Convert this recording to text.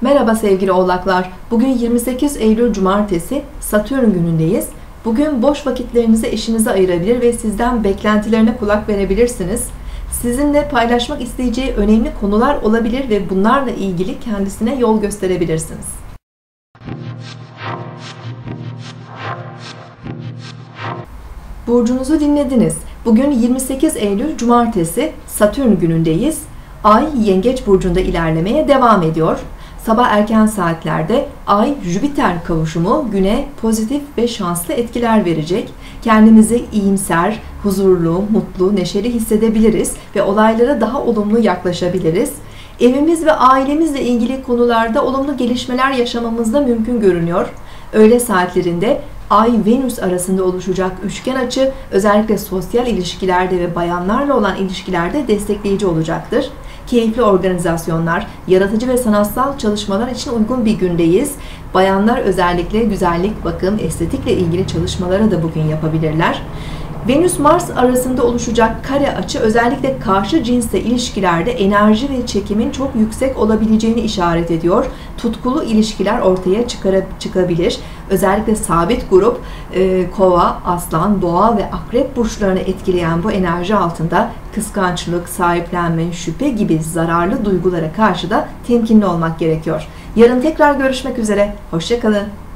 Merhaba sevgili oğlaklar. Bugün 28 Eylül Cumartesi Satürn günündeyiz. Bugün boş vakitlerinizi eşinize ayırabilir ve sizden beklentilerine kulak verebilirsiniz. Sizinle paylaşmak isteyeceği önemli konular olabilir ve bunlarla ilgili kendisine yol gösterebilirsiniz. Burcunuzu dinlediniz. Bugün 28 Eylül Cumartesi Satürn günündeyiz. Ay Yengeç burcunda ilerlemeye devam ediyor. Sabah erken saatlerde Ay-Jüpiter kavuşumu güne pozitif ve şanslı etkiler verecek. Kendimizi iyimser, huzurlu, mutlu, neşeli hissedebiliriz ve olaylara daha olumlu yaklaşabiliriz. Evimiz ve ailemizle ilgili konularda olumlu gelişmeler yaşamamız da mümkün görünüyor. Öğle saatlerinde Ay-Venüs arasında oluşacak üçgen açı özellikle sosyal ilişkilerde ve bayanlarla olan ilişkilerde destekleyici olacaktır. Keyifli organizasyonlar, yaratıcı ve sanatsal çalışmalar için uygun bir gündeyiz. Bayanlar özellikle güzellik, bakım, estetikle ilgili çalışmalara da bugün yapabilirler. Venüs-Mars arasında oluşacak kare açı özellikle karşı cinsle ilişkilerde enerji ve çekimin çok yüksek olabileceğini işaret ediyor. Tutkulu ilişkiler ortaya çıkabilir. Özellikle sabit grup e, kova, aslan, boğa ve akrep burçlarını etkileyen bu enerji altında kıskançlık, sahiplenme, şüphe gibi zararlı duygulara karşı da temkinli olmak gerekiyor. Yarın tekrar görüşmek üzere. Hoşçakalın.